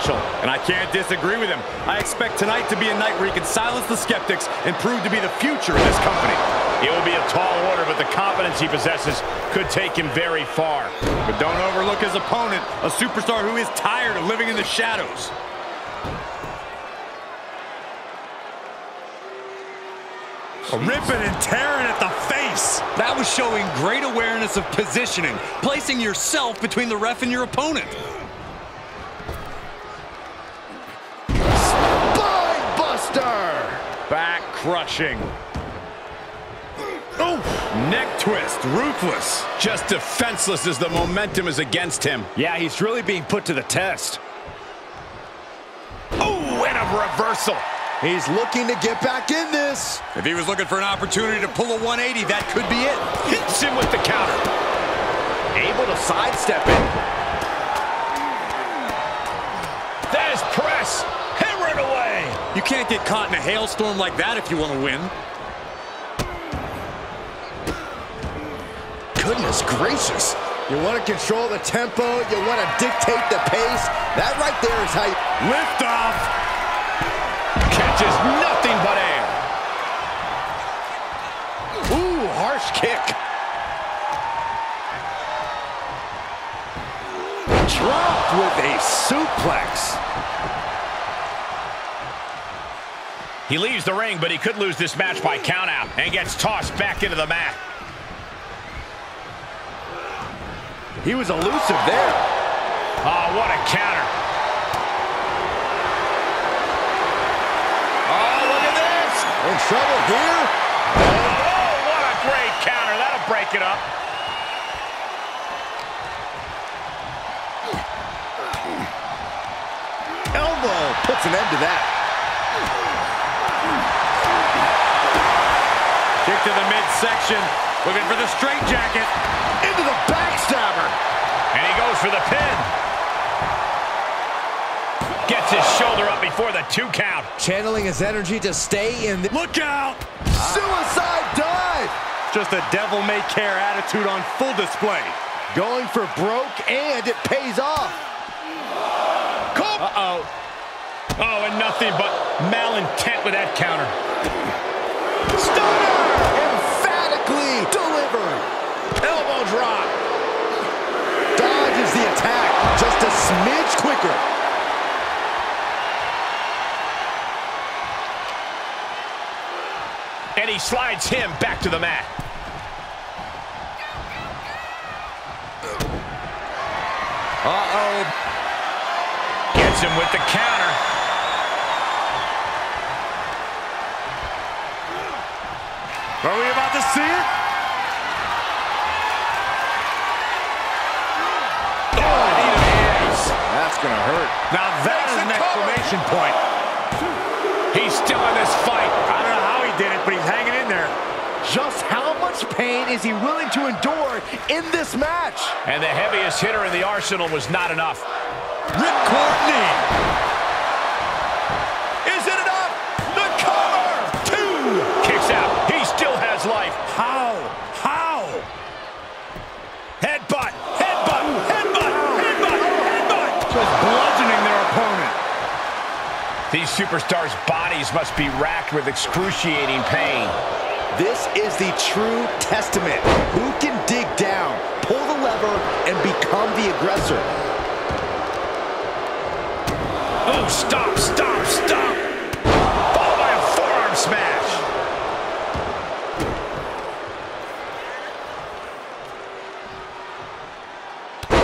potential. And I can't disagree with him. I expect tonight to be a night where he can silence the skeptics and prove to be the future of this company. It will be a tall order, but the confidence he possesses could take him very far. But don't overlook his opponent, a superstar who is tired of living in the shadows. Ripping and tearing at the face. That was showing great awareness of positioning, placing yourself between the ref and your opponent. Back crushing. Oh, neck twist, ruthless. Just defenseless as the momentum is against him. Yeah, he's really being put to the test. Oh, and a reversal. He's looking to get back in this. If he was looking for an opportunity to pull a 180, that could be it. Hits him with the counter. Able to sidestep it. You can't get caught in a hailstorm like that if you want to win. Goodness gracious. You want to control the tempo. You want to dictate the pace. That right there is how you... Lift off. Catches nothing but air. Ooh, harsh kick. Dropped with a suplex. He leaves the ring, but he could lose this match by countout and gets tossed back into the mat. He was elusive there. Oh, what a counter. Oh, look at this. In trouble here. Oh, what a great counter. That'll break it up. Elbow puts an end to that. To the midsection. Looking for the straight jacket. Into the backstabber. And he goes for the pin. Gets his shoulder up before the two count. Channeling his energy to stay in the... Look out. Suicide dive. Just a devil-may-care attitude on full display. Going for broke, and it pays off. Uh-oh. Oh, and nothing but malintent with that counter. Stunner! Delivered. Elbow drop. Dodges the attack just a smidge quicker. And he slides him back to the mat. Uh-oh. Gets him with the counter. Are we about to see it? That's gonna hurt. Now that is an exclamation point. He's still in this fight. I don't know how he did it, but he's hanging in there. Just how much pain is he willing to endure in this match? And the heaviest hitter in the arsenal was not enough. Ripcord knee. Is it enough? The cover! Two! Kicks out. He still has life. How? How? Headbutt! Headbutt! Headbutt! Headbutt! Headbutt! Just bludgeoning their opponent. These superstars' bodies must be racked with excruciating pain. This is the true testament. Who can dig down, pull the lever, and become the aggressor? Oh, stop, stop, stop! Followed by a forearm smash.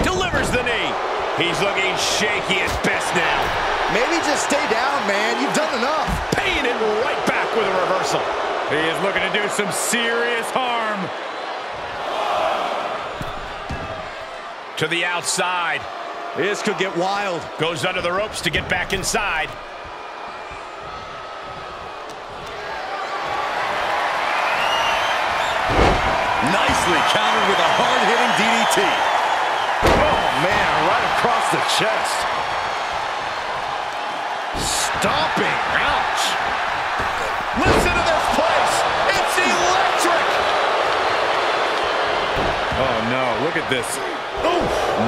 Delivers the knee. He's looking shaky at best now. Maybe just stay down, man. You've done enough. Paying it right back with a reversal. He is looking to do some serious harm. To the outside. This could get wild. Goes under the ropes to get back inside. Nicely countered with a hard-hitting DDT. Oh, man, right across the chest. Stomping. Ouch. Listen to this place. It's electric. Oh, no. Look at this. Ooh.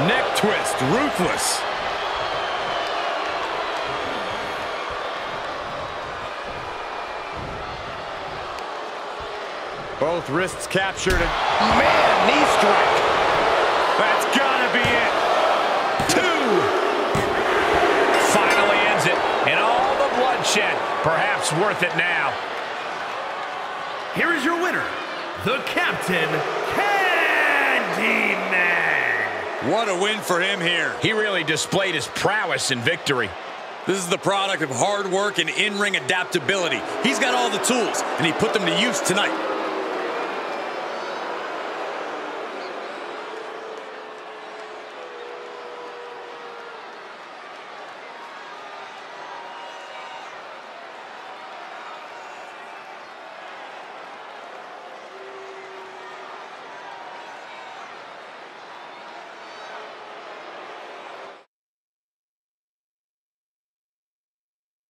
Neck twist. Ruthless. Both wrists captured. and Man, knee strike. Let's go. Bloodshed. Perhaps worth it now. Here is your winner, the Captain Candyman. What a win for him here. He really displayed his prowess in victory. This is the product of hard work and in-ring adaptability. He's got all the tools, and he put them to use tonight.